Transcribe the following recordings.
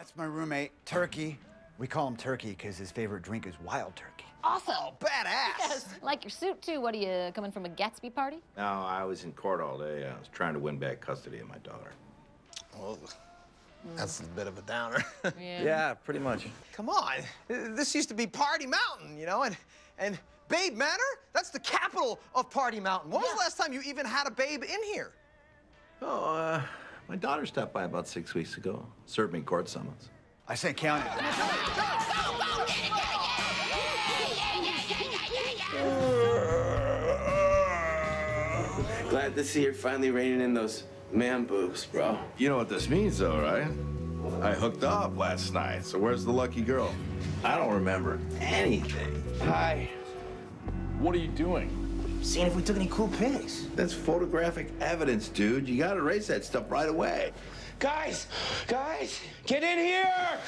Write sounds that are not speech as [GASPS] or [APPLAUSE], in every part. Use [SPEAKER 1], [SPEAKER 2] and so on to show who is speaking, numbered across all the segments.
[SPEAKER 1] That's my roommate, Turkey. We call him Turkey because his favorite drink is wild turkey.
[SPEAKER 2] Awesome.
[SPEAKER 1] Oh, badass!
[SPEAKER 2] Like your suit, too. What are you, coming from a Gatsby party?
[SPEAKER 3] No, I was in court all day. I was trying to win back custody of my daughter.
[SPEAKER 4] Well, that's a bit of a downer. [LAUGHS]
[SPEAKER 3] Yeah, yeah, pretty much.
[SPEAKER 4] Come on. This used to be Party Mountain, you know, and and Babe Manor, that's the capital of Party Mountain. When was the last time you even had a babe in here?
[SPEAKER 3] Oh, uh, my daughter stopped by about six weeks ago. Served me court summons.
[SPEAKER 1] I say count it.
[SPEAKER 5] Glad to see you're finally reining in those man boobs, bro.
[SPEAKER 3] You know what this means, though, right? I hooked up last night, so where's the lucky girl? I don't remember anything.
[SPEAKER 5] Hi.
[SPEAKER 6] What are you doing?
[SPEAKER 5] Seeing if we took any cool pics.
[SPEAKER 3] That's photographic evidence, dude. You gotta erase that stuff right away.
[SPEAKER 5] Guys, guys, get in here!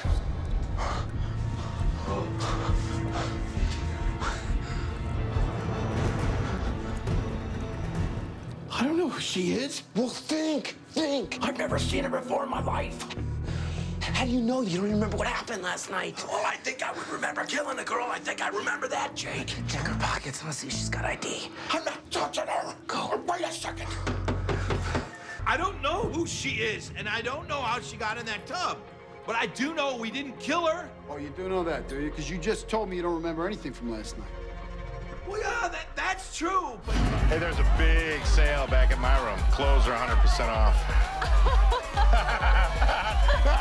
[SPEAKER 3] I don't know who she is.
[SPEAKER 5] Well, think, think.
[SPEAKER 3] I've never seen her before in my life.
[SPEAKER 5] How do you know you don't remember what happened last night?
[SPEAKER 3] Well, I think I would remember killing a girl. I think I remember that, Jake.
[SPEAKER 5] Check her pockets. Let's see if she's got ID.
[SPEAKER 3] I'm not touching her.
[SPEAKER 5] Go.
[SPEAKER 3] Oh, wait a second. I don't know who she is, and I don't know how she got in that tub. But I do know we didn't kill her.
[SPEAKER 7] Oh, you do know that, do you? Because you just told me you don't remember anything from last night.
[SPEAKER 3] Well, yeah, that, that's true, but...
[SPEAKER 6] Hey, there's a big sale back at my room. Clothes are 100% off.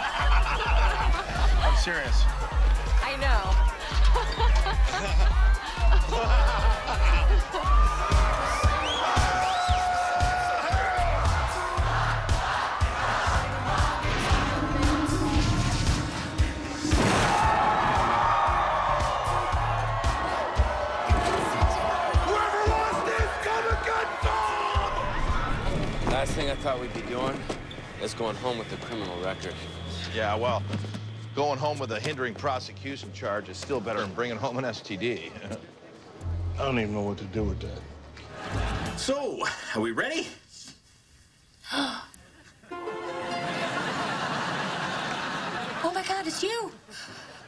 [SPEAKER 6] [LAUGHS] I'm serious.
[SPEAKER 2] I know.
[SPEAKER 3] Whoever wants this, come and get some!
[SPEAKER 5] Last thing I thought we'd be doing is going home with a criminal record.
[SPEAKER 6] Yeah, well, going home with a hindering prosecution charge is still better than bringing home an STD. [LAUGHS]
[SPEAKER 8] I don't even know what to do with that.
[SPEAKER 9] So, are we ready? [GASPS]
[SPEAKER 10] Oh my God, it's you.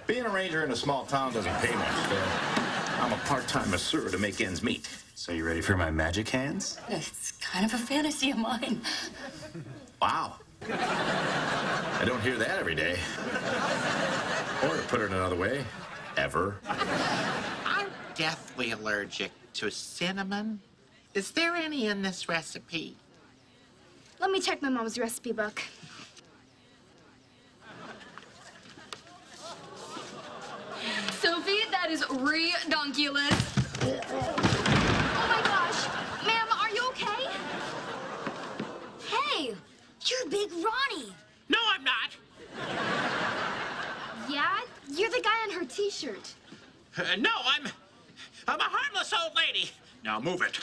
[SPEAKER 9] Being a ranger in a small town doesn't pay much. Uh, I'm a part-time masseur to make ends meet. So you ready for my magic hands?
[SPEAKER 10] It's kind of a fantasy of mine.
[SPEAKER 9] Wow. I don't hear that every day. Or to put it another way, ever.
[SPEAKER 11] I'm deathly allergic to cinnamon. Is there any in this recipe?
[SPEAKER 12] Let me check my mom's recipe book. Sophie, that is redonkulous. Oh my gosh. Ma'am, are you okay? Hey, you're Big Ronnie.
[SPEAKER 11] No, I'm not.
[SPEAKER 12] Yeah? You're the guy on her t-shirt.
[SPEAKER 11] Uh, no, I'm. I'm a harmless old lady. Now move it.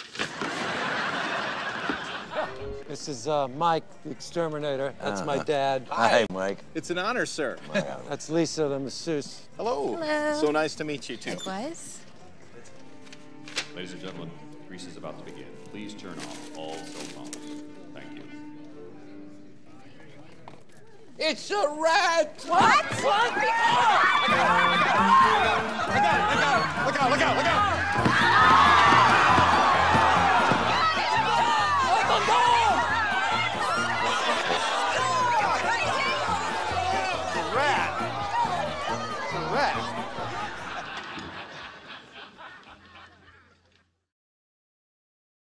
[SPEAKER 13] This is uh, Mike, the exterminator. That's my dad.
[SPEAKER 3] Hi, Mike.
[SPEAKER 6] It's an honor, sir.
[SPEAKER 13] That's Lisa, the masseuse.
[SPEAKER 6] Hello.
[SPEAKER 2] Hello.
[SPEAKER 6] So nice to meet you, too.
[SPEAKER 2] Likewise.
[SPEAKER 14] Ladies and gentlemen, Grease is about to begin. Please turn off all cell phones. Thank you.
[SPEAKER 13] It's a rat!
[SPEAKER 2] What?
[SPEAKER 7] Look